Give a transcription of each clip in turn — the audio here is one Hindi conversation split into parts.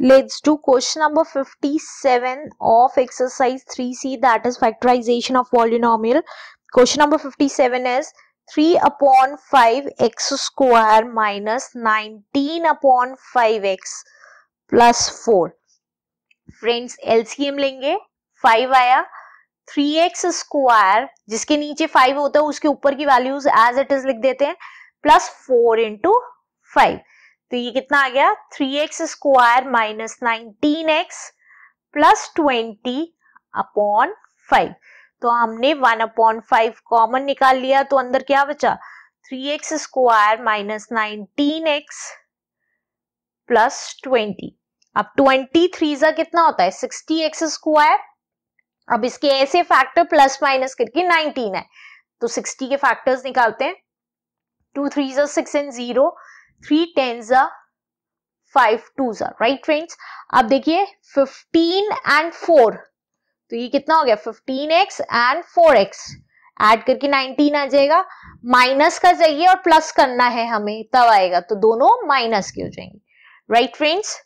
Let's do question number 57 of exercise 3C that is factorization of polynomial. Question number 57 is 3 upon 5 x square minus 19 upon 5x plus 4. Friends LCM लेंगे 5 आया 3x स्क्वायर जिसके नीचे 5 होता है उसके ऊपर की वैल्यूज़ एज इट इज़ लिख देते हैं प्लस 4 इंटू फाइव तो ये कितना आ गया? Three x square minus nineteen x plus twenty upon five तो हमने वन अपॉन फाइव कॉमन निकाल लिया तो अंदर क्या बचा? Three x square minus nineteen x plus twenty अब ट्वेंटी थ्री जा कितना होता है? सिक्सटी एक्स स्क्वायर अब इसके ऐसे फैक्टर प्लस माइनस करके नाइनटीन है. तो सिक्सटी के फैक्टर्स निकालते हैं. Two three six and zero three ten जा, फाइव टू जा राइट फ्रेंड्स अब देखिए फिफ्टीन एंड फोर तो ये कितना हो गया? Fifteen x and four x add करके नाइनटीन आ जाएगा। माइनस का चाहिए और प्लस करना है हमें, तब आएगा। तो दोनों माइनस के हो जाएँगे। Right friends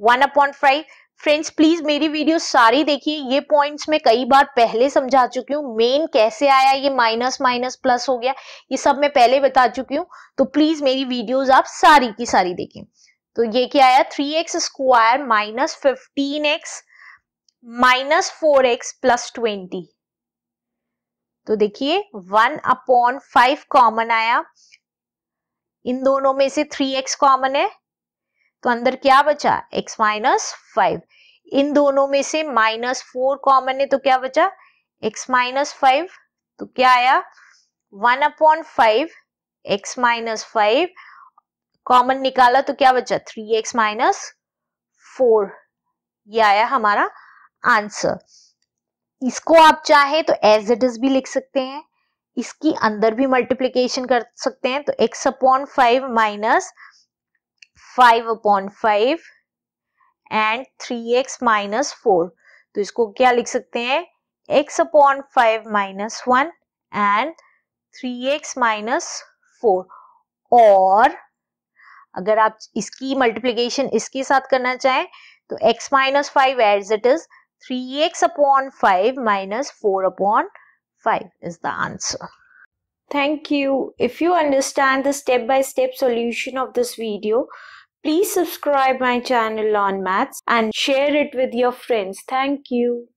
one upon five friends please मेरी वीडियो सारी देखिए। ये पॉइंट्स मैं कई बार पहले समझा चुकी हूँ। मेन कैसे आया ये माइनस माइनस प्लस हो गया। ये सब मैं पहले बता चुकी हूँ। तो प्लीज़ मेरी वीडियोस आप सारी की सारी देखें तो ये क्या आया? Three x square minus fifteen x minus four x plus twenty तो देखिए वन अपॉन फाइव कॉमन आया। इन दोनों में से थ्री एक्स कॉमन है। तो अंदर क्या बचा? X माइनस फाइव इन दोनों में से माइनस फोर कॉमन है तो क्या बचा? X माइनस फाइव तो क्या आया? One upon five x minus five common निकाला तो क्या बचा? थ्री एक्स माइनस फोर ये आया हमारा आंसर इसको आप चाहे तो एज इट इज़ भी लिख सकते हैं। इसकी अंदर भी मल्टीप्लीकेशन कर सकते हैं। तो x upon five minus five upon five and three x minus four तो इसको क्या लिख सकते हैं? X upon five minus one and three x minus four और अगर आप इसकी मल्टीप्लीकेशन इसके साथ करना चाहें तो x minus five as it is three x upon five minus four upon five is the answer Thank you. If you understand the step-by-step -step solution of this video, Please subscribe my channel on maths and share it with your friends. Thank you.